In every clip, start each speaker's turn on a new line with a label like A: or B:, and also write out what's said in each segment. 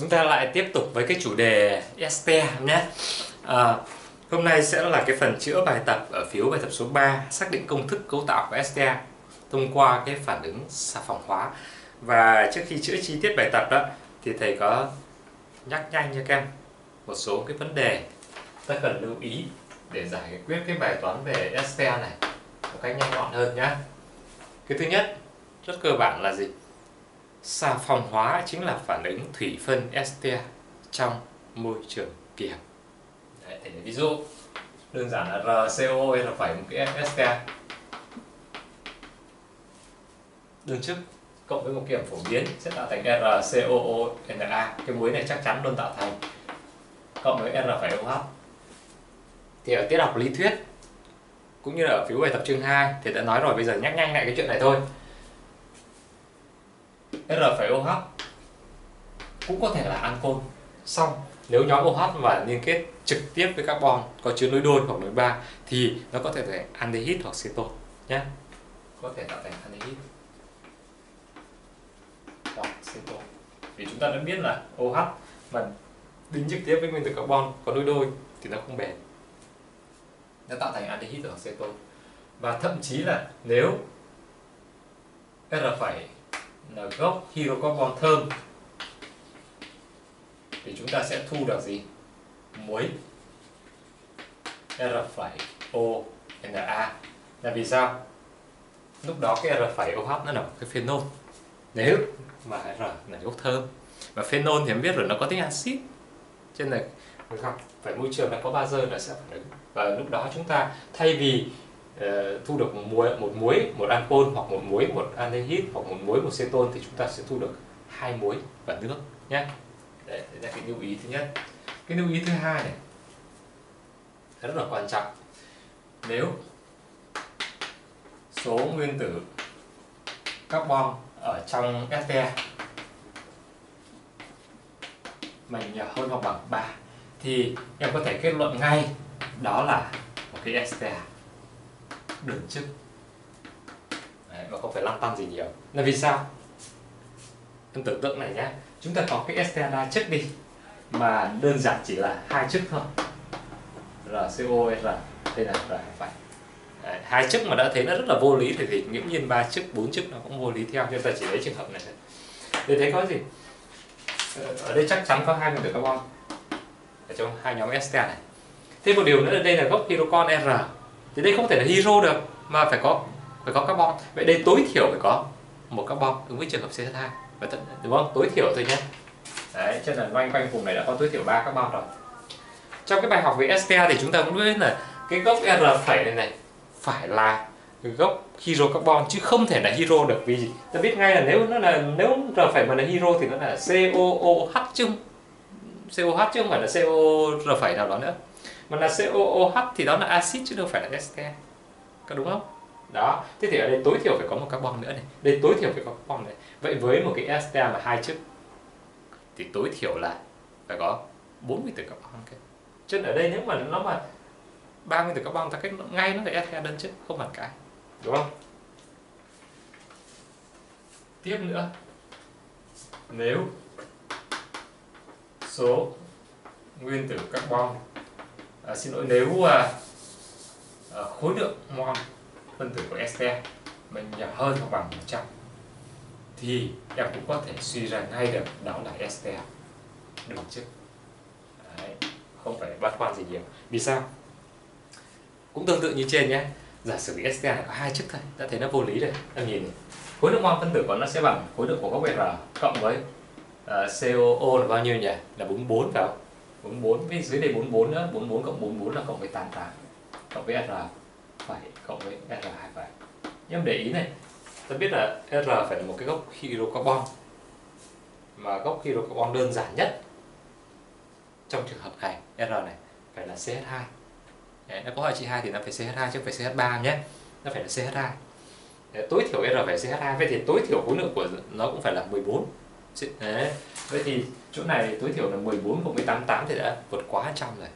A: chúng ta lại tiếp tục với cái chủ đề SPA nhé. À, hôm nay sẽ là cái phần chữa bài tập ở phiếu bài tập số 3 xác định công thức cấu tạo của SPA thông qua cái phản ứng xà phòng hóa. Và trước khi chữa chi tiết bài tập đó thì thầy có nhắc nhanh cho các em một số cái vấn đề ta cần lưu ý để giải quyết cái bài toán về SPA này một cách nhanh gọn hơn nhé. Cái thứ nhất rất cơ bản là gì? Xà phòng hóa chính là phản ứng thủy phân este trong môi trường kiềm. Đấy, thầy ví dụ đơn giản là RCO là phải một cái este đơn chức. Cộng với một kiềm phổ biến sẽ tạo thành RCOONA cái muối này chắc chắn luôn tạo thành. Cộng với R phải OH thì ở tiết học lý thuyết cũng như là ở phiếu bài tập chương 2 thì đã nói rồi bây giờ nhắc nhanh lại cái chuyện này thôi R-OH cũng có thể là ancol xong, nếu nhóm OH và liên kết trực tiếp với carbon, có chứa nối đôi hoặc nối ba, thì nó có thể thành aldehyde hoặc ceton nhé có thể tạo thành aldehyde hoặc ceton vì chúng ta đã biết là OH mà đính trực tiếp với nguyên tử carbon có nối đôi thì nó không bền. Nó tạo thành aldehyde hoặc ceton và thậm chí là nếu R phải là gốc hydrocarbon thơm, thì chúng ta sẽ thu được gì? Muối. R phải O Na là vì sao? Lúc đó cái R phải OH nó là một cái phenol. Nếu mà R là gốc thơm và phenol thì em biết rồi, nó có tính axit. Cho nên là gặp phải môi trường là có bazơ là sẽ phản ứng. Và lúc đó chúng ta, thay vì Ờ, thu được một muối một muối một ancol hoặc một muối một aldehyde hoặc một muối một cetone thì chúng ta sẽ thu được hai muối và nước nhé đấy, đấy là cái lưu ý thứ nhất. Cái lưu ý thứ hai này rất là quan trọng. Nếu số nguyên tử carbon ở trong este mình nhỏ hơn hoặc bằng 3 thì em có thể kết luận ngay đó là một cái este đơn chức Đấy, và không phải lăn tăn gì nhiều. Là vì sao? Em tưởng tượng này nhé chúng ta có cái SPA chất đi mà đơn giản chỉ là hai chức thôi. RCOR đây là R phải. Đấy, hai chức mà đã thấy nó rất là vô lý thì, thì nghiễm nhiên ba chức bốn chức nó cũng vô lý theo. Chúng ta chỉ lấy trường hợp này thôi. Để thấy có gì? Ờ, ở đây chắc chắn có hai nguyên tử carbon ở trong hai nhóm ester này. Thêm một điều nữa là đây là gốc hydrocon r thì đây không thể là hydro được mà phải có phải có carbon. Vậy đây tối thiểu phải có một carbon ứng với trường hợp CH2 và đúng không? Tối thiểu thôi nhé. Đấy cho nên quanh quanh vùng này đã có tối thiểu ba carbon rồi. Trong cái bài học về este thì chúng ta cũng biết là cái gốc r phẩy này này phải là gốc hydrocarbon chứ không thể là hydro được. Vì ta biết ngay là nếu nó là nếu r phải mà là hydro thì nó là COOH chung. COH chứ không phải là CO r phẩy nào đó nữa mà là COOH thì đó là axit chứ đâu phải là este. Có đúng không? Đó, thế thì ở đây tối thiểu phải có một carbon nữa này. Đây tối thiểu phải có carbon này. Vậy với một cái este mà hai chức thì tối thiểu là phải có bốn nguyên tử carbon okay. chứ ở đây nếu mà nó mà ba nguyên tử carbon ta cách ngay nó là este đơn chức không phản cái. Đúng không? Tiếp nữa. Nếu số nguyên tử carbon à, xin lỗi nếu à, à, khối lượng mol phân tử của este mình nhỏ hơn hoặc bằng 100 thì em cũng có thể suy ra ngay được đó là este. Đúng chứ Đấy, không phải băn khoăn gì nhiều. Vì sao? Cũng tương tự như trên nhé. Giả sử cái este này có hai chức thôi đã thấy nó vô lý rồi. Em nhìn này. khối lượng mol phân tử của nó sẽ bằng khối lượng của góc r cộng với à, uh, COO là bao nhiêu nhỉ? Là 44 phải không? 44 với dưới này 44 nữa 44 cộng 44 là cộng với 88 cộng với R phải cộng với R hai phải. Nhưng để ý này ta biết là R phải là một cái gốc hydrocarbon. Mà gốc hydrocarbon đơn giản nhất trong trường hợp này R này phải là CH2 Đấy, nó có hai chị 2 thì nó phải CH2 chứ không phải CH3 nhé. Nó phải là CH2 Đấy, tối thiểu R phải CH2 vậy thì tối thiểu khối lượng của nó cũng phải là 14 Đấy. Vậy thì chỗ này tối thiểu là 14 cộng với 88 thì đã vượt quá trăm rồi.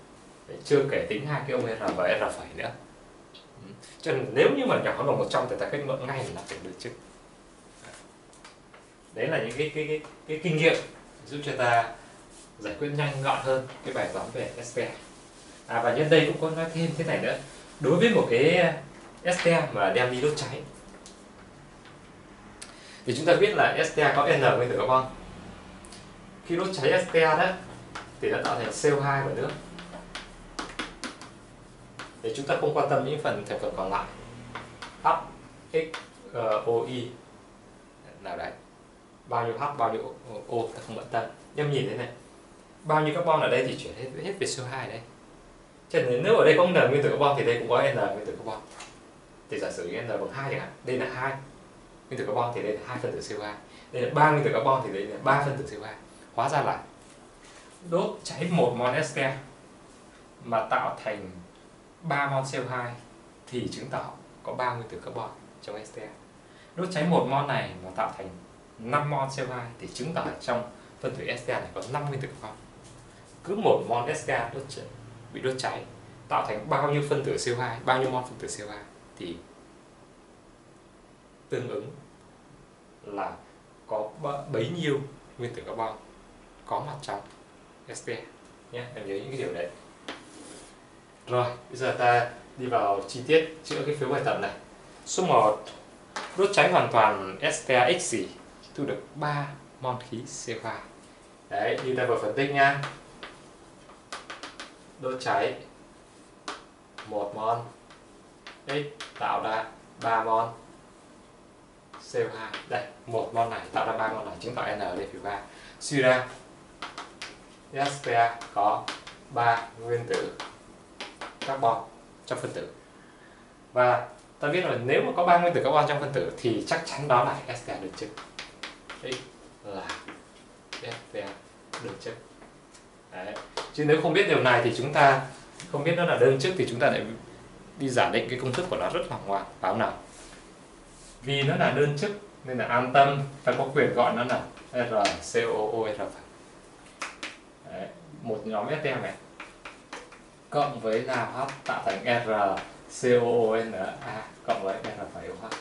A: Đấy, chưa kể tính hai cái ông R và R phẩy nữa. Ừ. Cho nên nếu như mà nhỏ hơn bằng 100 thì ta kết luận ngay là phải được chứ. Đấy. Là những cái cái cái, cái kinh nghiệm giúp cho ta giải quyết nhanh gọn hơn cái bài toán về SPA à và nhân đây cũng có nói thêm thế này nữa. Đối với một cái STA mà đem đi đốt cháy thì chúng ta biết là STA có N nguyên tử carbon khi đốt cháy STA đó thì đã tạo thành CO2 và nước. Để chúng ta không quan tâm những phần thành phần còn lại. H, X, ờ, O, Y nào đấy. Bao nhiêu H, bao nhiêu O, ta không bận tâm. Nhưng nhìn thế này. Bao nhiêu carbon ở đây thì chuyển hết, hết về CO2 đây. Cho nên nếu ở đây có N nguyên tử carbon thì đây cũng có N nguyên tử carbon. Thì giả sử N bằng 2 chẳng hạn đây là 2 nguyên tử carbon thì đây là 2 phân tử CO2 đây là 3 nguyên tử carbon thì đây là 3 phân tử CO2 hóa ra là đốt cháy một mol SPA mà tạo thành 3 mol CO2 thì chứng tỏ có 3 nguyên tử carbon trong STA. Đốt cháy một mol này mà tạo thành 5 mol CO2 thì chứng tỏ trong phân tử STA này có 5 nguyên tử carbon. Cứ một mol STA đốt cháy, bị đốt cháy tạo thành bao nhiêu phân tử CO2, bao nhiêu mol phân tử CO2 thì tương ứng là có bấy nhiêu nguyên tử carbon có mặt trong SPA nhé, em nhớ những cái điều đấy. Rồi, bây giờ ta đi vào chi tiết chữa cái phiếu bài tập này. Số 1 đốt cháy hoàn toàn SPA gì? Thu được 3 mol khí CO2 đấy, như ta vừa phân tích nha đốt cháy, một mol X tạo ra 3 mol CO2 đây, một mol này, tạo ra 3 mol này, chứng tỏ N ở đây phiếu 3 suy ra Jaspia có 3 nguyên tử carbon trong phân tử. Và ta biết là nếu mà có 3 nguyên tử carbon trong phân tử thì chắc chắn đó là SPA đơn chức đây là SPA đơn chức Đấy. chứ nếu không biết điều này thì chúng ta, không biết nó là đơn chức thì chúng ta lại đi giả định cái công thức của nó rất là ngoan báo nào. Vì nó là đơn chức nên là an tâm, ta có quyền gọi nó là RCOOR Đấy, một nhóm STM này cộng với là H tạo thành R à, cộng với R phải OH.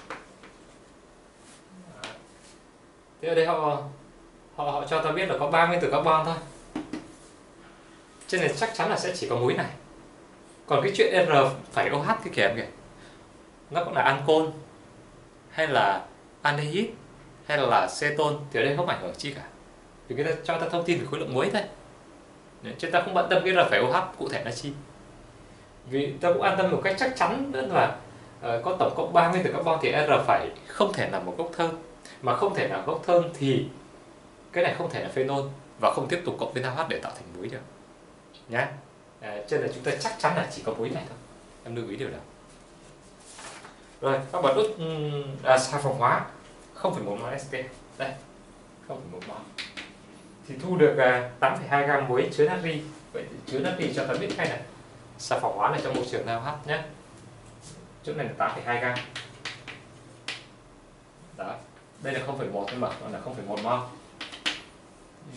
A: Thế ở đây họ, họ họ cho ta biết là có 3 nguyên tử carbon thôi. Trên này chắc chắn là sẽ chỉ có muối này. Còn cái chuyện R phải OH cái kìa em kìa. Nó cũng là ancol hay là aldehyde hay là ceton thì ở đây không ảnh hưởng chi cả. Vì người ta cho ta thông tin về khối lượng muối thôi. Chứ ta không bận tâm cái R phải OH cụ thể là chi. Vì ta cũng an tâm một cách chắc chắn nữa là uh, có tổng cộng 3 nguyên tử carbon thì R phải không thể là một gốc thơm. Mà không thể là gốc thơm thì cái này không thể là phenol và không tiếp tục cộng với NaOH để tạo thành muối được. Nhá. À, cho nên là chúng ta chắc chắn là chỉ có muối này thôi. Em lưu ý điều đó. Rồi các bạn đốt à, xà phòng hóa 0,1 mol ST đây 0,1 mol thì thu được à, 8,2 gram muối chứa natri. Vậy chứa natri cho ta biết ngay này xà phòng hóa này trong môi trường NaOH nhé. Chỗ này là 8,2 gram đó đây là 0,1 nhưng mà là 0,1 mol.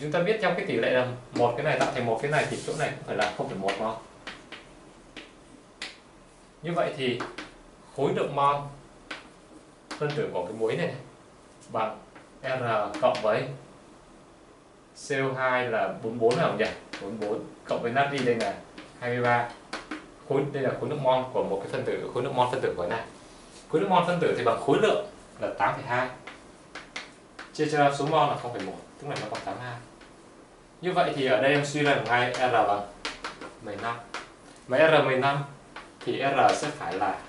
A: Chúng ta biết trong cái tỷ lệ là một cái này tạo thành một cái này thì chỗ này cũng phải là 0,1 mol. Như vậy thì khối lượng mol phân tử của cái muối này bằng R cộng với CO2 là 44 là không nhỉ? 44 cộng với natri đây là 23 khối đây là khối nước mol của một cái phân tử khối nước mol phân tử của này khối nước mol phân tử thì bằng khối lượng là 8,2 chia cho số mol là 0,1 tức là nó bằng 82 như vậy thì ở đây em suy ra ngay R bằng 15 mà R 15 thì R sẽ phải là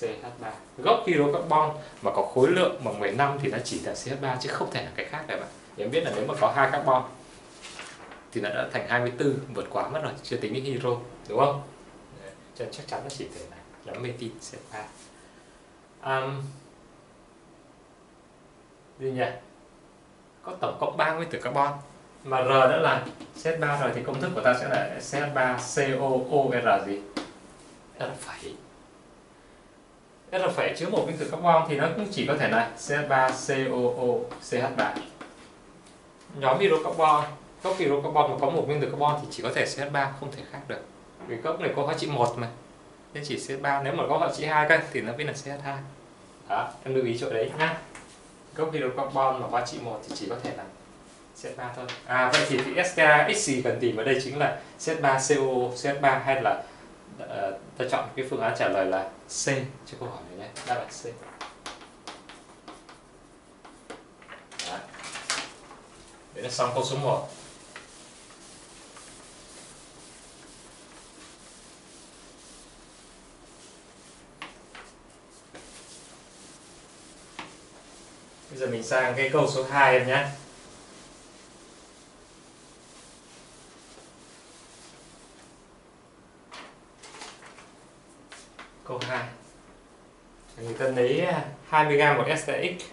A: CH3 gốc hydrocarbon mà có khối lượng bằng 15 thì nó chỉ là CH3 chứ không thể là cái khác đấy bạn thì em biết là nếu mà có hai carbon thì nó đã thành 24 vượt quá mất rồi chưa tính đến hydro đúng không? Cho nên chắc chắn nó chỉ thể này là metin CH3 um, gì nhỉ? Có tổng cộng 3 nguyên tử carbon. Mà R đã là Z3 rồi thì công thức của ta sẽ là Z3COOR gì? R phẩy. R phẩy chứa một nguyên tử carbon thì nó cũng chỉ có thể là Z3COOCH3 nhóm hydrocarbon gốc hydrocarbon mà có một nguyên tử carbon thì chỉ có thể CH3 không thể khác được. Vì gốc này có hóa trị một mà. Nên chỉ CH3 nếu mà có hóa trị hai cân thì nó biết là CH2 đó em lưu ý chỗ đấy nhá. Gốc hydrocarbon mà hóa trị một thì chỉ có thể là CH3 thôi. À vậy thì thì SKX gì cần tìm ở đây chính là CH3CO CH3 hay là uh, ta chọn cái phương án trả lời là C cho câu hỏi này nhé. Đáp án C Đấy để nó xong câu số 1 Bây giờ mình sang cái câu số 2 em nhé. Câu 2. Người ta lấy 20g một STX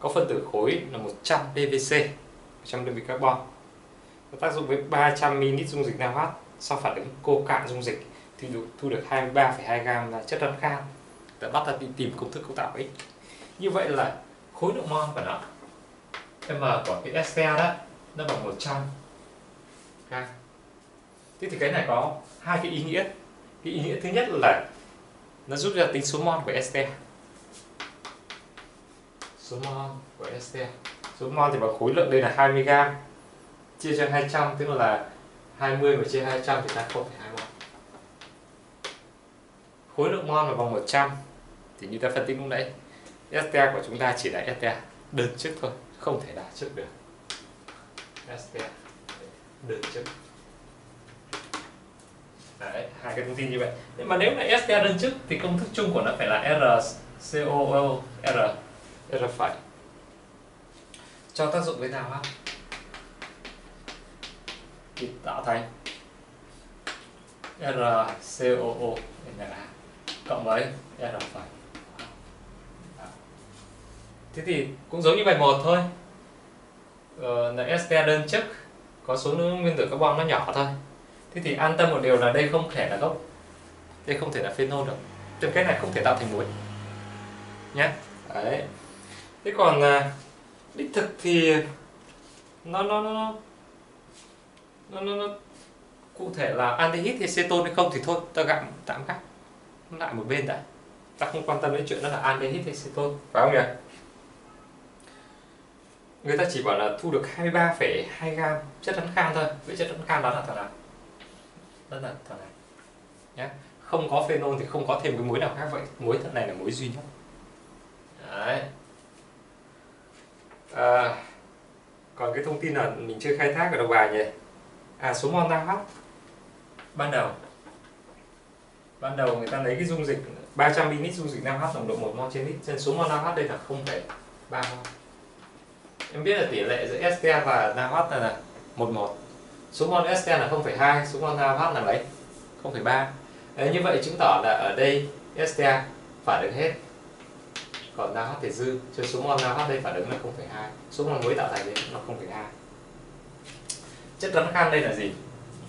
A: có phân tử khối là 100 PVC 100 đơn vị carbon. và tác dụng với 300 ml dung dịch NaOH sau phản ứng cô cạn dung dịch thì được, thu được 23,2 gam là chất rắn khan. Ta bắt ta đi tìm công thức cấu tạo ấy. Như vậy là khối lượng mol của nó m của cái SPA đó nó bằng 100 gam. Thế thì cái này có hai cái ý nghĩa. Cái ý nghĩa thứ nhất là nó giúp ra tính số mol của SPA số mol của SPA số mol thì bằng khối lượng đây là 20 g chia cho 200 tức là 20 mà chia 200 thì ta 0,2 mol khối lượng mol là bằng 100 thì như ta phân tích lúc nãy STA của chúng ta chỉ là STA đơn chức thôi không thể đả chức được. STA đơn chức. Đấy, hai cái thông tin như vậy. Nhưng mà nếu là STA đơn chức thì công thức chung của nó phải là RCOO R. R phải cho tác dụng với nào không thì tạo thành RCOO cộng với R phải thế thì cũng giống như bài một thôi. Ờ, là đơn chức có số nguyên tử carbon nó nhỏ thôi. Thế thì an tâm một điều là đây không thể là gốc. Đây không thể là phenol được. Từ cái này không thể tạo thành muối. Nhé đấy. Thế còn à, đích thực thì nó nó nó nó, nó, nó cụ thể là aldehyde hay ceton hay không thì thôi ta gặm tạm gác lại một bên đã. Ta không quan tâm đến chuyện đó là aldehyde hay ceton phải không nhỉ? Người ta chỉ bảo là thu được 23,2 gram chất rắn khan thôi. Vậy chất rắn khan đó là thằng nào? Đó là thằng này nhé không có phenol thì không có thêm cái muối nào khác. Vậy muối thằng này là muối duy nhất. Đấy à, còn cái thông tin là mình chưa khai thác ở đầu bài nhỉ? À số mol NaOH ban đầu. Ban đầu người ta lấy cái dung dịch 300 ml dung dịch NaOH nồng độ 1 mol trên lít. Trên số mol NaOH đây là 0,3 mol em biết là tỷ lệ giữa SPA và NaOH là, là 11 số mol SPA là 0,2 số mol NaOH là mấy? 0,3 như vậy chứng tỏ là ở đây SPA phản ứng hết còn NaH thì dư cho số mol NaH đây phản ứng là 0,2 số mol muối tạo thành đây là 0,2 chất rắn khan đây là gì?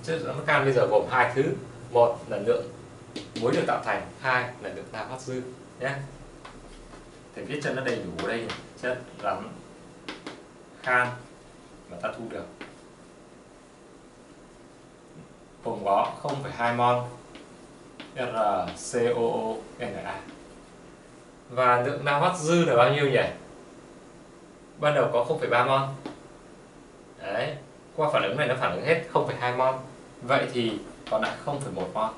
A: Chất rắn khan bây giờ gồm hai thứ. Một là lượng muối được tạo thành hai là lượng NaH dư nhé. Thầy viết cho nó đầy đủ đây chất rắn khan mà ta thu được. Gồm có 0,2 mol RCOONa và lượng NaOH dư là bao nhiêu nhỉ? Ban đầu có 0,3 mol Đấy, qua phản ứng này nó phản ứng hết 0,2 mol Vậy thì còn lại 0,1 mol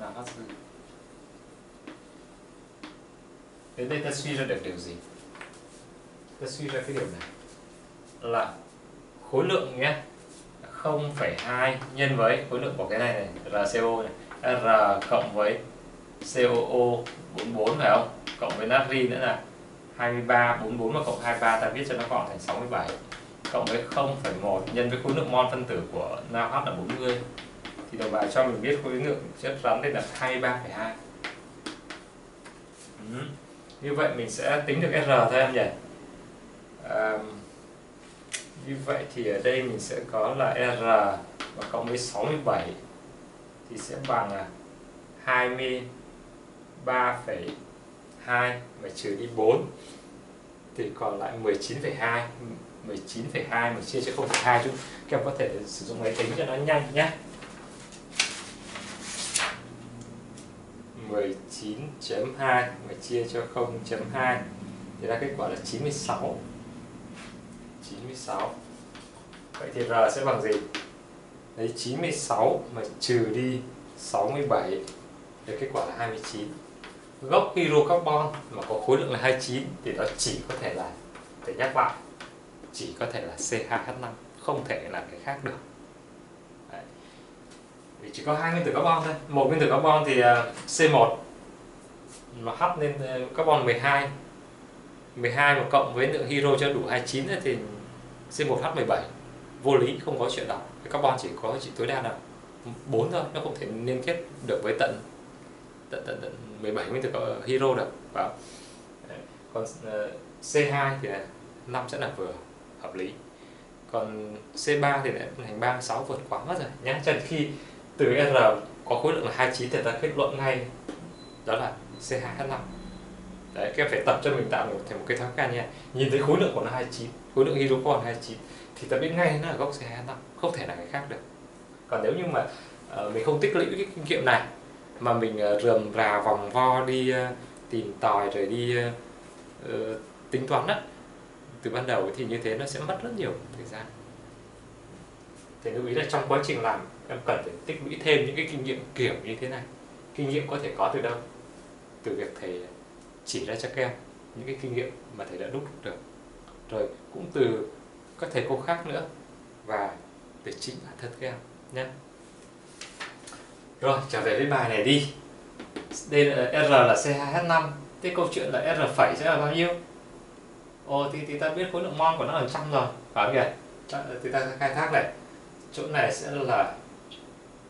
A: NaOH dư Đến đây ta suy ra được điều gì? Ta suy ra cái điều này là khối lượng nhé 0,2 nhân với khối lượng của cái này này RCO này R cộng với COO 44 phải không? Cộng với natri nữa là 23 44 mà cộng 23 ta viết cho nó gọn thành 67 cộng với 0,1 nhân với khối lượng mol phân tử của NaOH là 40 thì đầu vào cho mình biết khối lượng chất rắn đây là 23,2 ừ. như vậy mình sẽ tính được R thôi em nhỉ à, như vậy thì ở đây mình sẽ có là R và cộng với 67 thì sẽ bằng là 3,2 mà trừ đi 4 thì còn lại 19,2 19,2 mà chia cho 0,2 chúng các em có thể sử dụng máy tính cho nó nhanh nhé. 19.2 mà chia cho 0.2 thì ra kết quả là 96 96 vậy thì R sẽ bằng gì? Đấy 96 mà trừ đi 67 thì kết quả là 29 gốc hydrocarbon mà có khối lượng là 29 thì nó chỉ có thể là, để nhắc lại, chỉ có thể là C2H5 không thể là cái khác được. Đấy. Vì chỉ có hai nguyên tử carbon thôi. Một nguyên tử carbon thì à, C1 mà H lên à, carbon 12 12 mà cộng với lượng hydro cho đủ 29 thì C1H17 vô lý, không có chuyện đó. Carbon chỉ có chỉ tối đa là 4 thôi, nó không thể liên kết được với tận tận tận, tận 17 nguyên có hero được. Vào à, còn à, C2 thì là 5 sẽ là vừa hợp lý. Còn C3 thì lại thành 36 vượt quá mất rồi. Nhá cho khi từ R có khối lượng là 29 thì ta kết luận ngay đó là C2H5 đấy các em phải tập cho mình tạo một thành một cái thói quen nha. Nhìn thấy khối lượng của nó 29 khối lượng hydro còn 29 thì ta biết ngay nó là gốc C2H5 không thể là cái khác được. Còn nếu như mà uh, mình không tích lũy cái kinh nghiệm này mà mình ờ, rườm rà vòng vo đi ờ, tìm tòi rồi đi uh, tính toán đó từ ban đầu thì như thế nó sẽ mất rất nhiều thời gian. Thì lưu ý là trong quá trình làm em cần phải tích lũy thêm những cái kinh nghiệm kiểu như thế này. Kinh nghiệm có thể có từ đâu? Từ việc thầy chỉ ra cho các em những cái kinh nghiệm mà thầy đã đúc được. Rồi cũng từ các thầy cô khác nữa và từ chính bản thân các em nhé rồi trở về với bài này đi. Đây là R là C2H5 thế câu chuyện là R phẩy sẽ là bao nhiêu? Ồ thì, thì ta biết khối lượng mol của nó ở trăm rồi. Phải không kìa? Thì ta khai thác này. Chỗ này sẽ là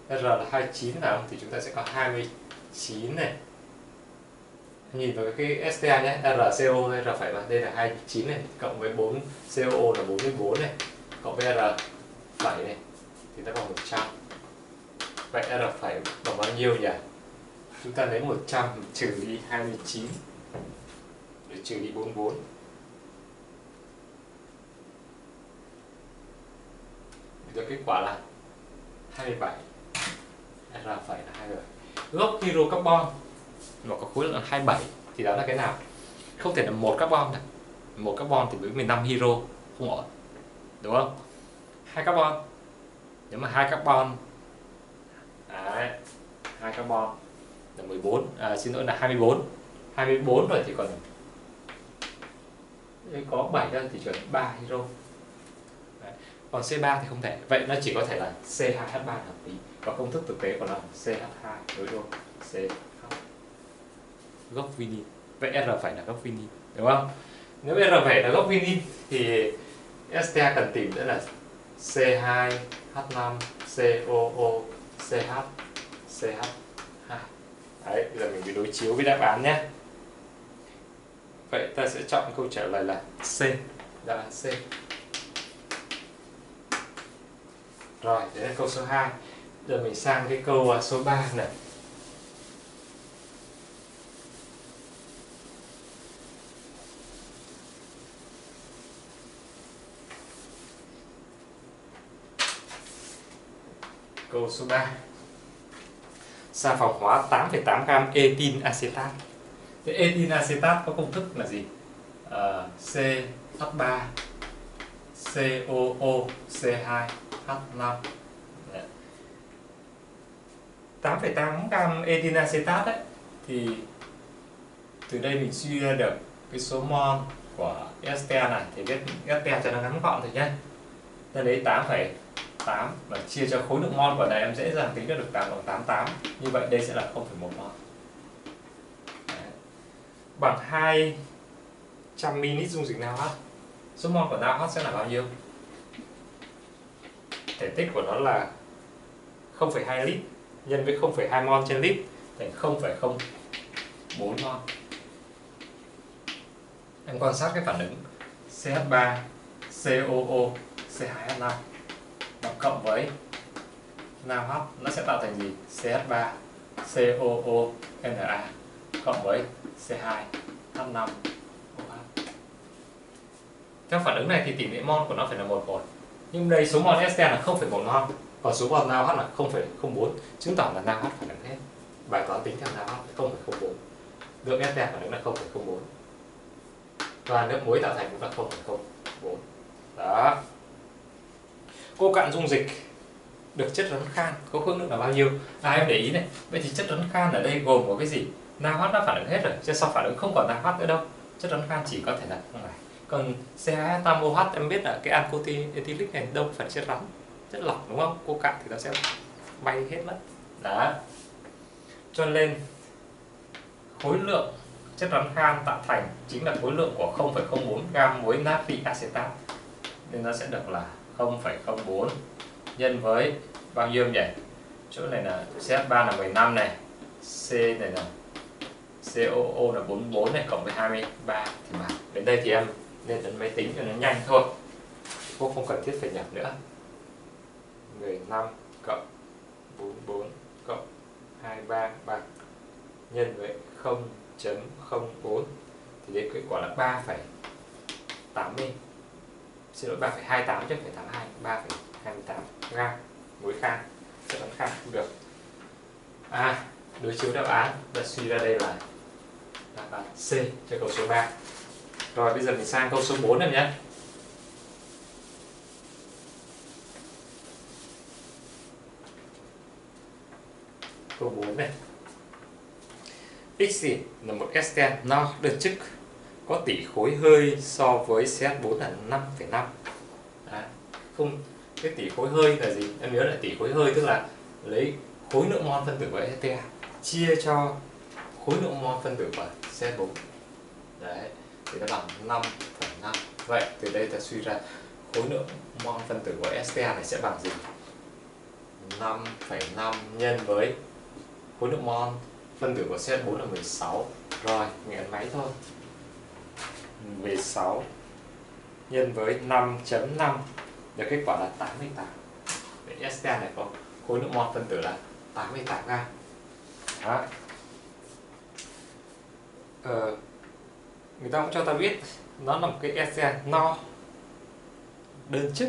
A: R là 29 nào thì chúng ta sẽ có 29 này. Nhìn vào cái STA nhé RCO hay R phải mà đây là 29 này cộng với 4 COO là 44 này cộng với R phải này thì ta còn 100 vậy R phải bằng bao nhiêu nhỉ? Chúng ta lấy 100 trừ đi 29 để trừ đi 44 thì được kết quả là 27 R phải là 27 gốc hydrocarbon mà có khối lượng 27 thì đó là cái nào? Không thể là một carbon này một carbon thì với 15 hydro, không ổn. Đúng không? Hai carbon. Nếu mà hai carbon hai carbon. Là 14 à, xin lỗi là 24 24 rồi thì còn có 7 thôi thì chuyển 3 hydro. Đấy. còn C3 thì không thể. Vậy nó chỉ có thể là C2H3 hợp lý. Và công thức thực tế của nó là CH2 đối đô C gốc vinin vậy R phải là gốc vinin đúng không? Nếu R phải là gốc vinin thì STA cần tìm nữa là C2H5 COO CH CH2 đấy bây giờ mình phải đối chiếu với đáp án nhé. Vậy ta sẽ chọn câu trả lời là C. Đáp án C. Rồi đấy là câu số 2 giờ mình sang cái câu số 3 này. Câu số 3 Xà phòng hóa 8,8 gram etin acetat Thế etin acetat có công thức là gì? Uh, CH3 COO C2 H5 8,8 gram etin acetat ấy, thì từ đây mình suy ra được cái số mol của este này thì viết este cho nó ngắn gọn thôi nhé. Ta lấy 8, 8 và chia cho khối lượng mol của này em dễ dàng tính ra được 8 bằng 88 như vậy đây sẽ là 0,1 mol. Bằng 200 ml dung dịch NaOH số mol của NaOH sẽ là bao nhiêu? Thể tích của nó là 0,2 lít nhân với 0,2 mol trên lít thành 0,04 mol. Em quan sát cái phản ứng CH3 COO C2H5 nó cộng với NaOH nó sẽ tạo thành gì? CH3 COONA cộng với C2 H5 OH. Theo phản ứng này thì tỷ lệ mol của nó phải là 1 1. Nhưng đây số mol ST là 0,1 mol, và số mol NaOH là 0,04, chứng tỏ là NaOH phản ứng hết. Bài toán tính theo NaOH là 0,04. Lượng ST phản ứng là 0,04. Và nước muối tạo thành cũng là 0,04. Đó cô cạn dung dịch được chất rắn khan có khối lượng là bao nhiêu? À em để ý này vậy thì chất rắn khan ở đây gồm có cái gì? NaOH đã phản ứng hết rồi chứ sau phản ứng không còn NaOH nữa đâu? Chất rắn khan chỉ có thể là này còn CH tam OH em biết là cái ancotine ethylic này đâu phải chất rắn chất lỏng đúng không? Cô cạn thì nó sẽ bay hết mất. Đó. Cho nên khối lượng chất rắn khan tạo thành chính là khối lượng của 0,04 gam muối natri acetat nên nó sẽ được là 0,04 nhân với bao nhiêu nhỉ? Chỗ này là Z3 là 15 này C này là COO là 44 này cộng với 23 thì mà đến đây thì em nên đến máy tính cho nó nhanh thôi. Cô không cần thiết phải nhập nữa. 15 cộng 44 cộng 23 bằng nhân với 0.04 thì đến kết quả là 3,80 xin lỗi 3,28 chứ không phải 82 3,28 gram muối khan chất đóng khan thu được. À đối chiếu đáp án và suy ra đây là đáp án C cho câu số 3 rồi bây giờ mình sang câu số 4 em nhé. Câu 4 này. X là một ester no đơn chức? Có tỷ khối hơi so với CH4 là 5,5 không cái tỷ khối hơi là gì? Em nhớ là tỷ khối hơi tức là lấy khối lượng mol phân tử của ester chia cho khối lượng mol phân tử của CH4 đấy thì nó bằng 5,5 vậy từ đây ta suy ra khối lượng mol phân tử của ester này sẽ bằng gì? 5,5 nhân với khối lượng mol phân tử của CH4 là 16 rồi nghiện máy thôi về 6 nhân với 5.5 được kết quả là 88 vậy ST này có khối lượng mol phân tử là 88 gram đó. Ờ, người ta cũng cho ta biết nó là một cái ST no đơn chức.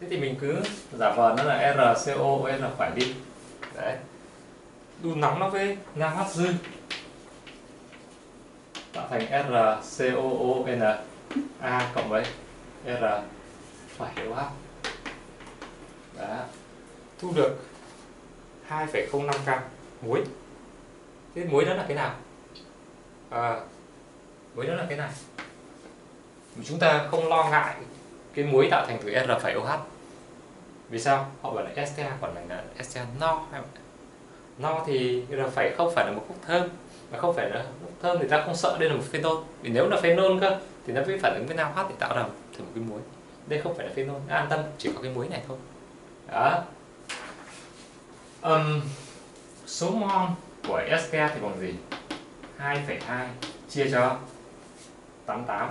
A: Thế thì mình cứ giả vờ nó là RCO N phải đi. Đấy. Đun nóng nó với NaOH dương tạo thành RCOON A cộng với R. Phải OH đó. Thu được 2,05 gram muối. Thế muối đó là cái nào? À, muối đó là cái này chúng ta không lo ngại cái muối tạo thành từ R phải OH vì sao? Họ bảo là ester còn là ester no no thì là phải không phải là một gốc thơm. Mà không phải là gốc thơm thì ta không sợ đây là một phenol. Vì nếu là phenol cơ thì nó mới phản ứng với NaOH để tạo ra thành một cái muối. Đây không phải là phenol. An tâm chỉ có cái muối này thôi. Đó. Um, số mol của SK thì bằng gì? 2,2 chia cho 88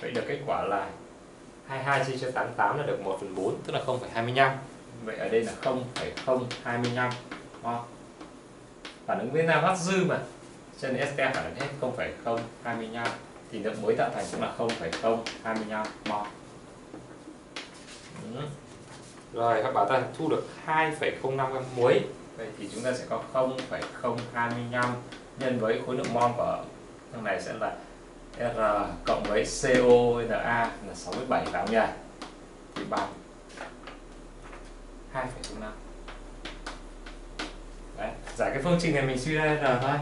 A: vậy được kết quả là 22 chia cho 88 là được 1 phần 4 tức là 0,25 vậy ở đây là 0,025 mol phản ứng với NaOH dư mà. Cho nên SK phản ứng hết 0,025 thì lượng muối tạo thành cũng là 0,025 mol ừ. rồi các bạn ta thu được 2,05 gram muối. Vậy thì chúng ta sẽ có 0,025 nhân với khối lượng mol của thằng này sẽ là R cộng với CONA là 67 phải không nhỉ? Thì bằng 2,05 Đấy, giải cái phương trình này mình suy ra R thôi.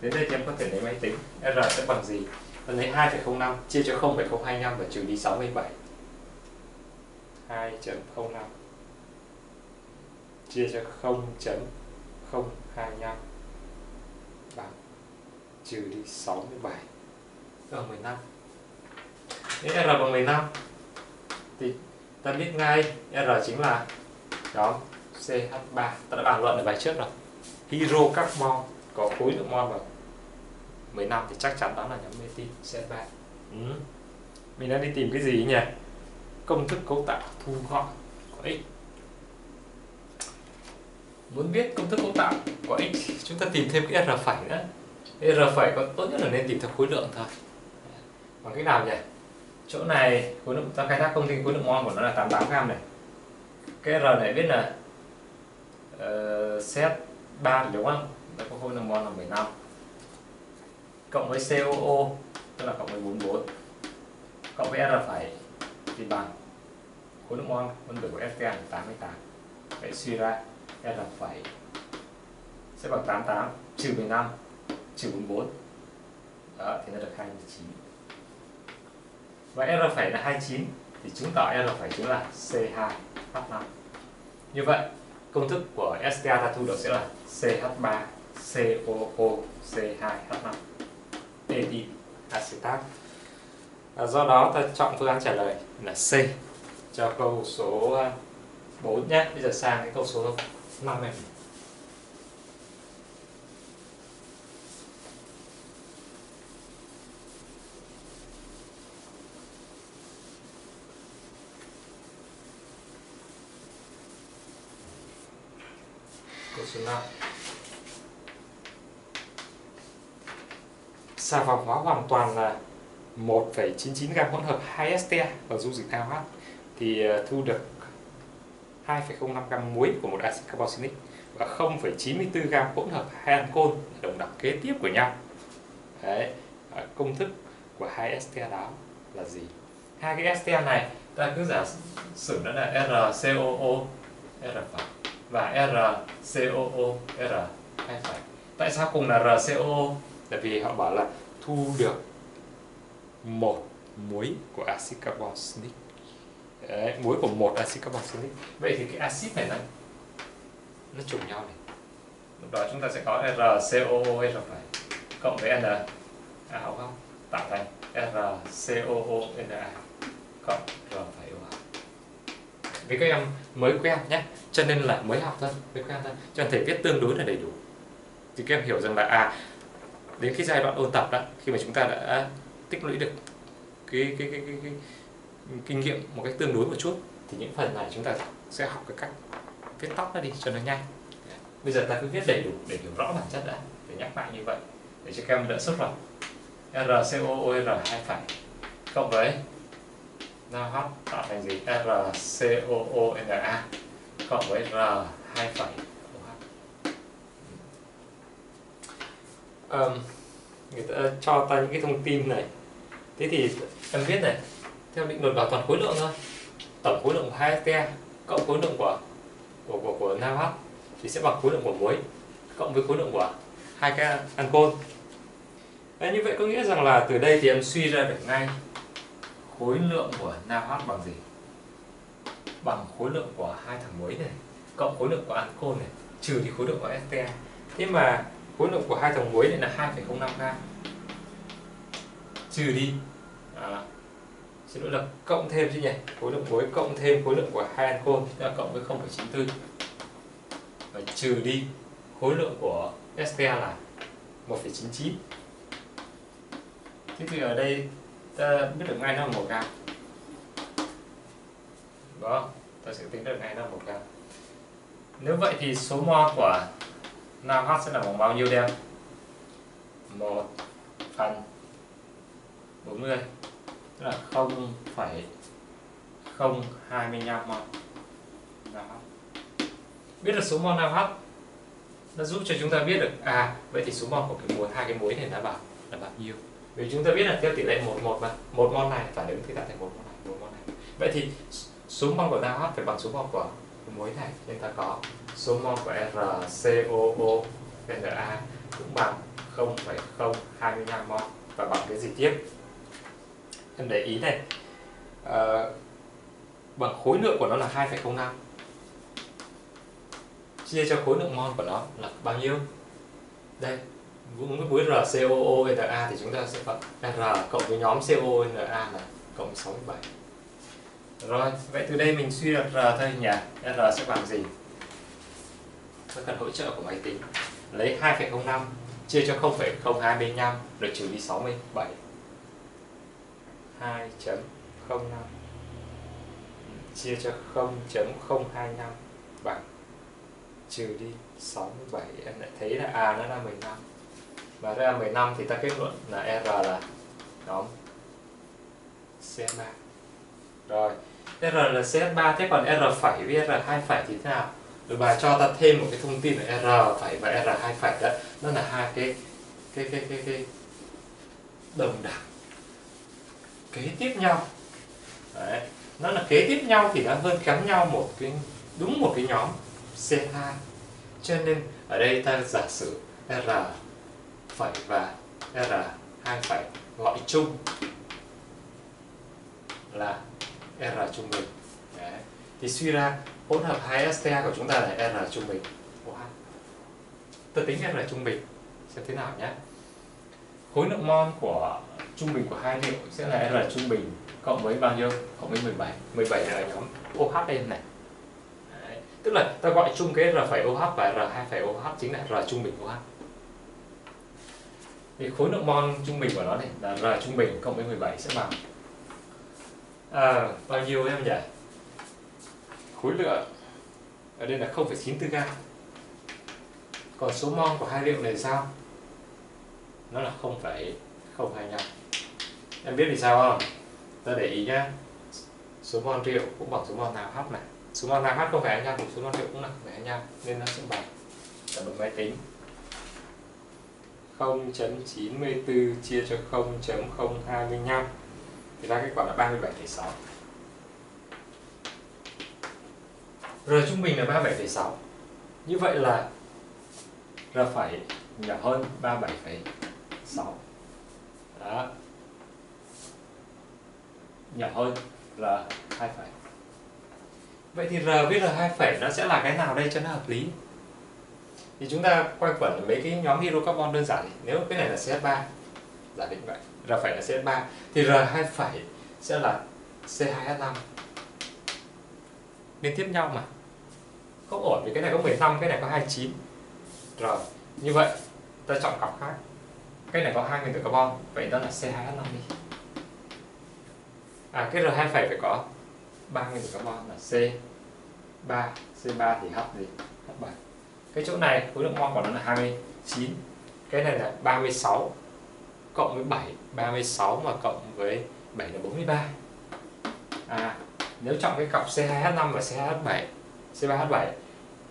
A: Đến đây thì em có thể lấy máy tính. R sẽ bằng gì? Tôi lấy 2,05 chia cho 0,025 và trừ đi 67 2.05 chia cho 0.025 bằng trừ đi 67 bằng 15 Nếu R bằng 15 thì ta biết ngay R chính là đó CH3 ta đã bàn luận ở bài trước rồi hydrocarbon có khối lượng mol bằng 15 thì chắc chắn đó là nhóm metin CH3 ừ. mình đang đi tìm cái gì nhỉ? Công thức cấu tạo thu gọn của x muốn biết công thức cấu tạo của x chúng ta tìm thêm cái r phẩy nữa. Cái r phẩy có tốt nhất là nên tìm theo khối lượng thôi. Bằng cách nào nhỉ? Chỗ này khối lượng ta khai thác công ty khối lượng mol của nó là 88 gram này. Cái r này biết là uh, set 3 đúng không? Nó có khối mol là 15 cộng với COO tức là cộng với 44 cộng với R phải thì bằng khối lượng mol phân tử của STA là 88 vậy suy ra, R phải sẽ bằng 88 trừ 15 trừ 44 đó, thì nó được 29 và R phải là 29 thì chứng tỏ R phải chính là C2H5 như vậy công thức của STA ta thu được sẽ là CH3 COO C2H5 etin acetat. À, do đó ta chọn phương án trả lời là C cho câu số à, 4 nhé. Bây giờ sang cái câu số 5 em câu số 5 xà phòng hóa hoàn toàn là 1,99 gam hỗn hợp 2 este và dung dịch AOH thì ờ, thu được 2,05 gam muối của một axit carboxylic và 0,94 gam hỗn hợp hai ancol đồng đẳng kế tiếp của nhau. Đấy, công thức của hai este đó là gì? Hai cái este này ta cứ giả sử nó là RCOO R và RCOO R. 2 Tại sao cùng là RCOO? Tại vì họ bảo là thu được một muối của axit carbonic Đấy, muối của một axit carbonic vậy thì cái axit này nó nó trùng nhau này. Lúc đó chúng ta sẽ có RCOOR phải. Cộng với N. À không? Tạo thành RCOONA cộng R phải OH vì các em mới quen nhé. Cho nên là mới học thôi mới quen thôi. Cho nên thầy viết tương đối là đầy đủ. Thì các em hiểu rằng là à đến cái giai đoạn ôn tập đó khi mà chúng ta đã tích lũy được cái cái cái, cái, cái kinh nghiệm một cách tương đối một chút thì những phần này chúng ta sẽ học cái cách viết tóc nó đi cho nó nhanh. Bây giờ ta cứ viết đầy đủ để hiểu rõ bản chất đã. Để nhắc lại như vậy để cho các em đỡ sốt rồi RCOOR hai phải cộng với NaOH tạo thành gì? RCOONA cộng với R 2 phải um, người ta cho ta những cái thông tin này. Thế thì em viết này theo định luật bảo toàn khối lượng thôi. Tổng khối lượng của hai te cộng khối lượng của của của, của NaOH thì sẽ bằng khối lượng của muối cộng với khối lượng của hai cái ancol. Đấy, như vậy có nghĩa rằng là từ đây thì em suy ra được ngay khối lượng của NaOH bằng gì? Bằng khối lượng của hai thằng muối này cộng khối lượng của ancol này trừ đi khối lượng của este. thế mà khối lượng của hai thằng muối này là 2,05 g. trừ đi. À, xin lỗi là cộng thêm chứ nhỉ? Khối lượng muối cộng thêm khối lượng của hai ancol là cộng với 0,94 và trừ đi khối lượng của este là 1,99 thế thì ở đây ta biết được ngay nó là một đúng đó ta sẽ tính được ngay nó là một gam. nếu vậy thì số mol của NaOH sẽ là bằng bao nhiêu đem 1 phần 40 tức là 0,025 mol NaOH biết được số mol NaOH nó giúp cho chúng ta biết được à vậy thì số mol của cái muối hai cái muối này là bao là bao nhiêu? Vì chúng ta biết là theo tỷ lệ một một mà một mol này phản ứng thì tạo thành một mol này một mol này. Vậy thì số mol của NaOH phải bằng số mol của muối này nên ta có số mol của RCOO Na cũng bằng 0,025 mol. Và bằng cái gì tiếp? Em để ý này à, bằng khối lượng của nó là 2,05 chia cho khối lượng mol của nó là bao nhiêu? Đây với muối RCOONA thì chúng ta sẽ có R cộng với nhóm COONA là cộng 67 rồi vậy từ đây mình suy ra R thôi nhỉ? R sẽ bằng gì? Ta cần hỗ trợ của máy tính. Lấy 2,05 chia cho 0,025 rồi trừ đi 67 2.05 chia cho 0.025 bằng trừ đi 67 em lại thấy là A nó là 15 và ra 15 thì ta kết luận là R là nhóm C3 rồi, R là CS3 thế còn R phẩy với R2 phẩy thì thế nào? Rồi bà cho ta thêm một cái thông tin là R phẩy và R2 phẩy đó, nó là hai cái cái cái cái cái đồng đẳng kế tiếp nhau. Đấy, nó là kế tiếp nhau thì nó hơn kém nhau một cái, đúng một cái nhóm C2 cho nên ở đây ta giả sử R phẩy và R, hai phẩy gọi chung là R trung bình. Đấy. thì suy ra, hỗn hợp hai STA của chúng ta là R trung bình. Wow. tôi tính R trung bình, xem thế nào nhé. Khối lượng mol của trung bình của hai liệu sẽ là R trung bình cộng với bao nhiêu? Cộng với 17 17 là nhóm OH đây này. Đấy. tức là ta gọi chung cái R phẩy OH và R2 phẩy OH chính là R trung bình OH thì khối lượng mol trung bình của nó này là R trung bình cộng với 17 sẽ bằng. À, bao nhiêu em nhỉ? Khối lượng ở đây là 0,94 gam. Còn số mol của hai liệu này sao? Nó là 0,025 em biết vì sao không? Ta để ý nhá. Số mol rượu cũng bằng số mol nào H này. Số mol nào H không phải nhau thì số mol rượu cũng là không phải nhau nên nó sẽ bằng. Là bằng máy tính 0.94 chia cho 0.025 thì ra kết quả là 37,6 R trung bình là 37,6 như vậy là R phải nhỏ hơn 37,6 đó. Nhỏ hơn R 2 phẩy. Vậy thì R với R 2 phẩy nó sẽ là cái nào đây cho nó hợp lý? Thì chúng ta quay quẩn mấy cái nhóm hydrocarbon đơn giản. Nếu cái này là CH3 giả định vậy R phẩy là CH3 thì R 2 phẩy sẽ là C2H5 liên tiếp nhau mà. Không ổn vì cái này có 15 cái này có 29 rồi, như vậy, ta chọn cặp khác. Cái này có hai nguyên tử carbon, vậy đó là C2H5 đi. À cái R2 phải phải có ba nguyên tử carbon là C3 C3 thì H gì H7 cái chỗ này khối lượng mol của nó là 29 cái này là 36 cộng với 7 36 mà cộng với 7 là 43 à nếu chọn cái cặp C2H5 và C2H7 C3H7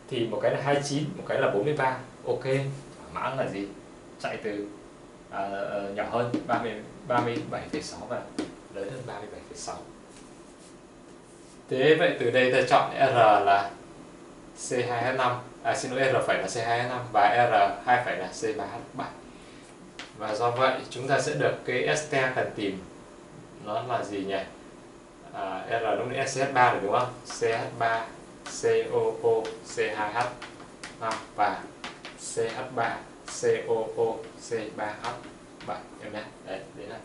A: thì một cái là 29 một cái là 43 ok mã là gì? Chạy từ à, à nhỏ hơn 30 37,6 và lớn hơn 37,6 thế vậy từ đây ta chọn R là C2H5 à xin lỗi R phải là C2H5 và R 2 phải là C3H7 và do vậy chúng ta sẽ được cái ST cần tìm nó là gì nhỉ? À, R đúng là SCH3 rồi đúng không? CH3 COO C2H5 và CH3 COO C3H 7 em nhé. Đấy đấy là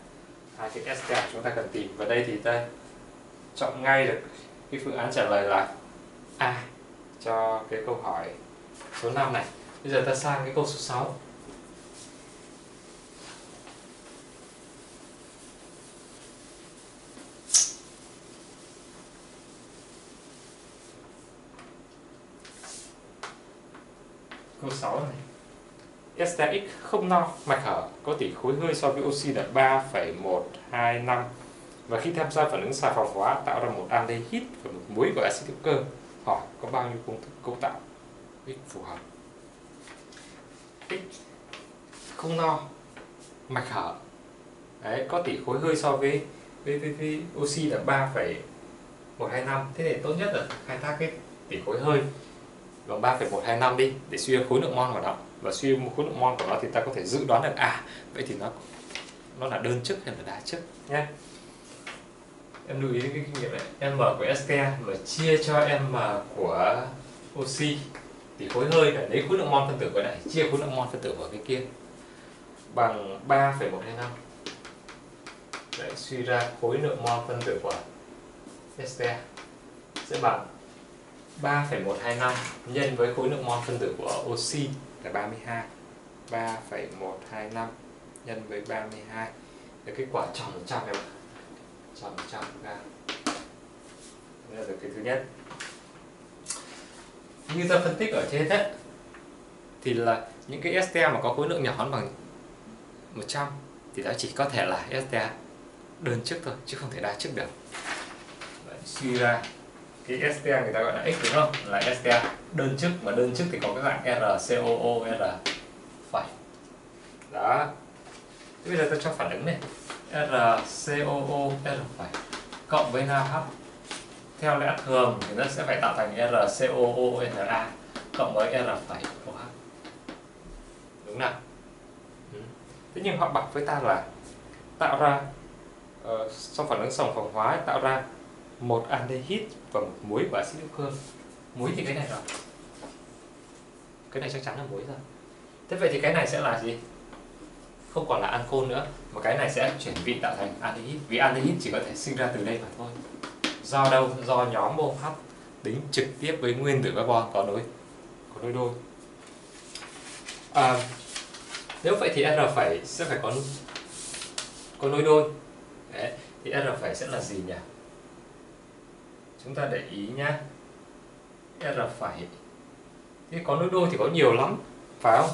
A: hai cái ST chúng ta cần tìm. Và đây thì ta chọn ngay được cái phương án trả lời là A cho cái câu hỏi số 5 này. Bây giờ ta sang cái câu số 6 câu 6 này. STX không no mạch hở có tỷ khối hơi so với oxy là 3,125 và khi tham gia phản ứng xà phòng hóa tạo ra một aldehyde và một muối của axit hữu cơ hỏi có bao nhiêu công thức cấu tạo x phù hợp? X không no mạch hở. Đấy, có tỷ khối hơi so với với, với, với oxy là 3,125 thế thì tốt nhất là khai thác cái tỷ khối hơi. Bằng 3,125 đi để suy ra khối lượng mol của nó. Và suy một khối lượng mol của nó thì ta có thể dự đoán được à vậy thì nó nó là đơn chức hay là đa chức nhé em lưu ý cái kinh nghiệm này. M của SK mà chia cho m của oxy thì khối hơi là lấy khối lượng mol phân tử của này chia khối lượng mol phân tử của cái kia bằng 3,125 Đấy, suy ra khối lượng mol phân tử của SK sẽ bằng 3,125 nhân với khối lượng mol phân tử của oxy là 32 3,125 nhân với 32 là kết quả tròn 100 em ạ tròn 100 ra, đây là cái thứ nhất. Như ta phân tích ở trên đấy thì là những cái STA mà có khối lượng nhỏ hơn bằng 100 thì đó chỉ có thể là STA đơn chức thôi chứ không thể đa chức được. Đấy, suy ra cái STA người ta gọi là X đúng không? Là STA đơn chức mà đơn chức thì có cái dạng RCOOR R. Phải. Đó. Thế bây giờ ta cho phản ứng này. RCOO R phải cộng với NaH. theo lẽ thường thì nó sẽ phải tạo thành RCOONA cộng với R phải OH đúng nào? Ừ. thế nhưng họ bảo với ta là tạo ra uh, trong phản ứng sòng phòng hóa tạo ra một aldehyde và một muối và axit hữu cơ. Muối thì cái này rồi. Cái này chắc chắn là muối rồi. Thế vậy thì cái này sẽ là gì? Không còn là ancol nữa mà cái này sẽ chuyển vị tạo thành aldehyde. Vì aldehyde chỉ có thể sinh ra từ đây mà thôi. Do đâu? Do nhóm OH đính trực tiếp với nguyên tử carbon có nối có nối đôi. À, nếu vậy thì R phải sẽ phải có có nối đôi. Đấy, thì R phải sẽ là gì nhỉ? Chúng ta để ý nhá. R phải thì có nối đôi thì có nhiều lắm phải không?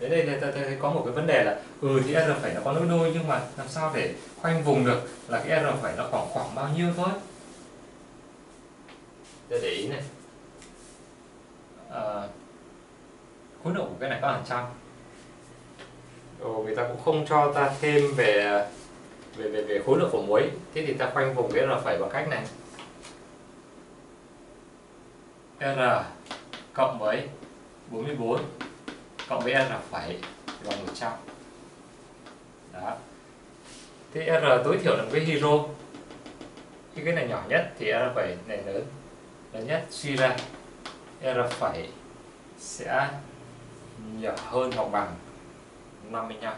A: Đến đây ta thấy có một cái vấn đề là ừ thì R phẩy nó có nối đôi nhưng mà làm sao để khoanh vùng được là cái R phẩy nó khoảng khoảng bao nhiêu thôi? Để để ý này. À, khối lượng của cái này có hàng trăm. Ồ, người ta cũng không cho ta thêm về về về, về khối lượng của muối. Thế thì ta khoanh vùng cái R phẩy bằng cách này. R cộng với 44 cộng với R phẩy bằng 100 đó. Thế R tối thiểu là một cái hydro khi cái này nhỏ nhất thì R phẩy này lớn lớn nhất suy ra. R phẩy sẽ nhỏ hơn hoặc bằng 55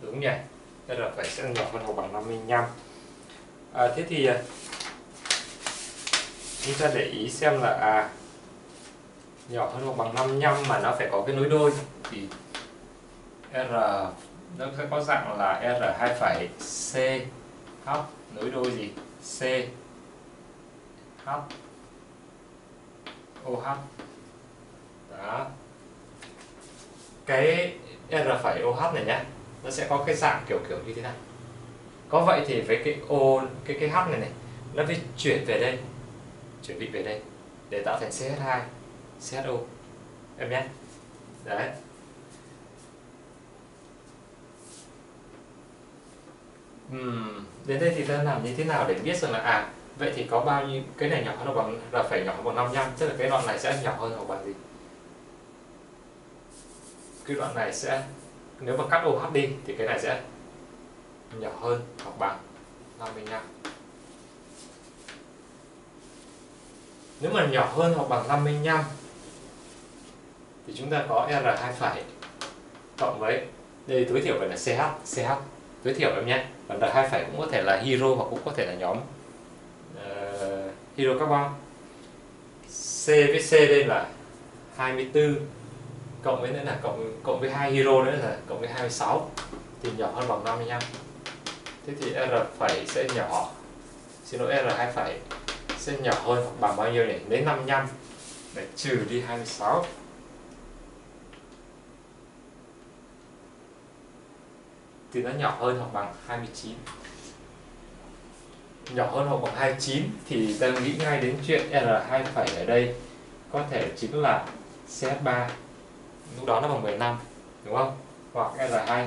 A: đúng nhỉ? R phẩy sẽ nhỏ hơn hoặc bằng 55 à, thế thì à, chúng ta để ý xem là à nhỏ hơn hoặc bằng 55 mà nó phải có cái nối đôi. Thì R, nó sẽ có dạng là R2 phẩy C H nối đôi gì? C H OH đó. Cái R phẩy OH này nhé nó sẽ có cái dạng kiểu kiểu như thế này. Có vậy thì với cái O, cái cái H này này, nó phải chuyển về đây chuyển bị về đây, để tạo thành CH2 CHO em nhé. Đấy. Uhm, đến đây thì ta làm như thế nào để biết rằng là à vậy thì có bao nhiêu cái này nhỏ hơn bằng là phải nhỏ hơn bằng 55 tức là cái đoạn này sẽ nhỏ hơn hoặc bằng gì? Cái đoạn này sẽ nếu mà cắt OH đi thì cái này sẽ nhỏ hơn hoặc bằng 55 nếu mà nhỏ hơn hoặc bằng 55 thì chúng ta có R2 phải cộng với đây tối thiểu phải là CH CH tối thiểu em nhé. Và R2 phải cũng có thể là hero hoặc cũng có thể là nhóm ờ, uh, hero carbon C với C đây là 24 cộng với nữa là cộng cộng với hai hero nữa là cộng với 26 thì nhỏ hơn bằng 55 thế thì R phải sẽ nhỏ. Xin lỗi R2 phải sẽ nhỏ hơn bằng bao nhiêu nhỉ? Lấy 55 để trừ đi 26 thì nó nhỏ hơn hoặc bằng 29 nhỏ hơn hoặc bằng 29 thì ta nghĩ ngay đến chuyện R2 phẩy ở đây, có thể chính là CH3 lúc đó nó bằng 15 đúng không? Hoặc R2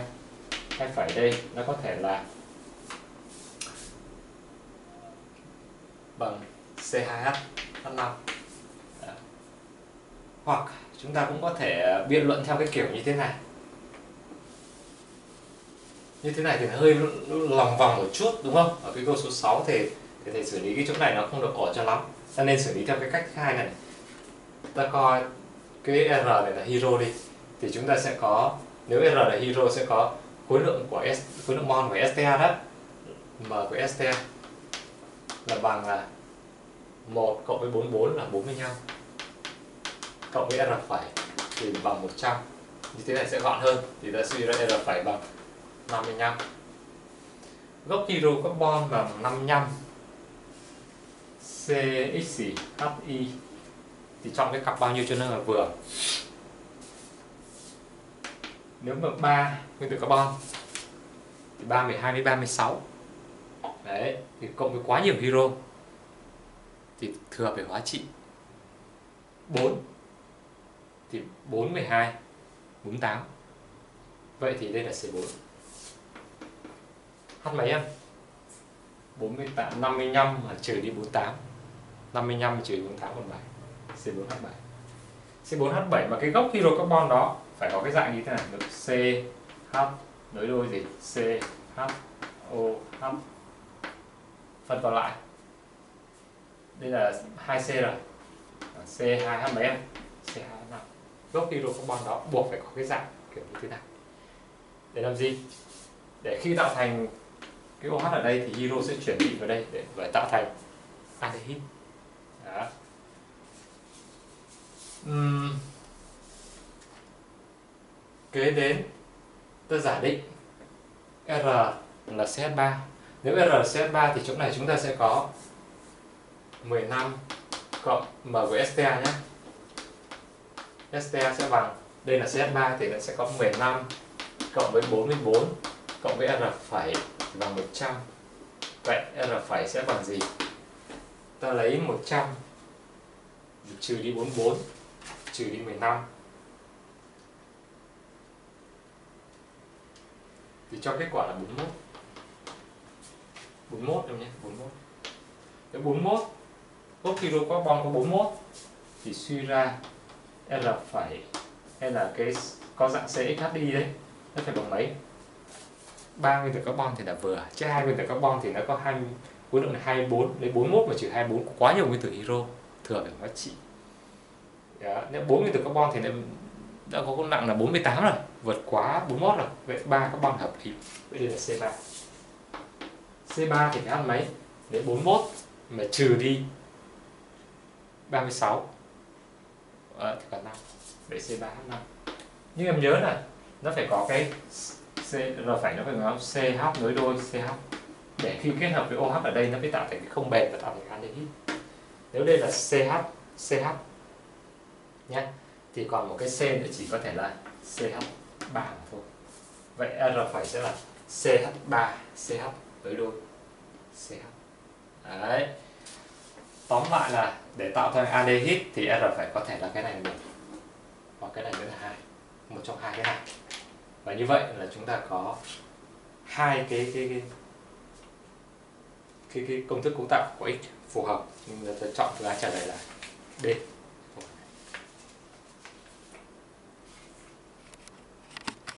A: 2 phẩy đây, nó có thể là bằng C2H H5 dạ. hoặc chúng ta cũng có thể biện luận theo cái kiểu như thế này như thế này thì hơi lòng vòng một chút đúng không? Ở cái câu số 6 thì thì thầy xử lý cái chỗ này nó không được ổn cho lắm. Ta nên xử lý theo cái cách hai này. Ta coi cái R này là hero đi. Thì chúng ta sẽ có nếu R là hero sẽ có khối lượng của S, khối lượng mol của STA đó. M của STA là bằng là 1 cộng với 44 là 45 cộng với R phẩy thì bằng 100 như thế này sẽ gọn hơn. Thì ta suy ra R phẩy bằng 55 gốc hydro carbon bằng 55 CXHI thì trong cái cặp bao nhiêu cho nên là vừa? Nếu mà 3 nguyên tử carbon, thì 3 12 với 36 đấy, thì cộng với quá nhiều hydro thì thừa về hóa trị 4 thì 4 12 48 vậy thì đây là C4 Hát mấy em. 48 55 mà trừ đi 48 55 trừ đi 48 còn 7 C4H7 C4H7 mà cái gốc hydrocarbon đó, phải có cái dạng như thế này. Được CH nối đôi gì? CHOH phần còn lại. Đây là 2C rồi. C2H mấy em C2H5 gốc hydrocarbon đó buộc phải có cái dạng kiểu như thế này. Để làm gì? Để khi tạo thành cái OH ở đây thì hydro sẽ chuyển vị vào đây để và tạo thành. Aldehyde đó. Uhm. kế đến ta giả định R là CH3 nếu R là CH3 thì chỗ này chúng ta sẽ có 15 cộng M với STA nhé. STA sẽ bằng đây là CH3 thì nó sẽ có 15 cộng với 44 cộng với R phẩy và 100 vậy R phẩy sẽ bằng gì? Ta lấy 100 trừ đi 44 trừ đi 15 thì cho kết quả là 41 41 em nhé 41 cái 41 gốc hydrocarbon có 41 thì suy ra R phải, hay là cái, có dạng CXH đi đấy, nó phải bằng mấy? Ba nguyên tử carbon thì là vừa chứ hai nguyên tử carbon thì nó có hai khối lượng là 24 lấy 41 mà trừ 24 có quá nhiều nguyên tử hydro thừa về giá trị. Đó. nếu 4 nguyên tử carbon thì đã có cân nặng là 48 rồi vượt quá 41 rồi vậy ba carbon hợp lý. Vậy đây là C3 C3 thì phải ăn mấy? Lấy 41 mà trừ đi 36 à, thì còn 5 vậy C3H5 nhưng em nhớ là nó phải có cái C R phải nó phải có CH nối đôi CH để khi kết hợp với OH ở đây, nó mới tạo thành cái không bền và tạo thành aldehyde nếu đây là CH CH nhé thì còn một cái C nữa chỉ có thể là CH3 thôi. Vậy R phải sẽ là CH3 CH nối đôi CH đấy. Tóm lại là để tạo thành aldehyde thì R phải có thể là cái này một. Hoặc cái này nữa là hai. Một trong hai cái này và như vậy là chúng ta có hai cái cái cái cái, cái công thức cấu tạo của x phù hợp. Nhưng ta chọn phương án trả lời là D.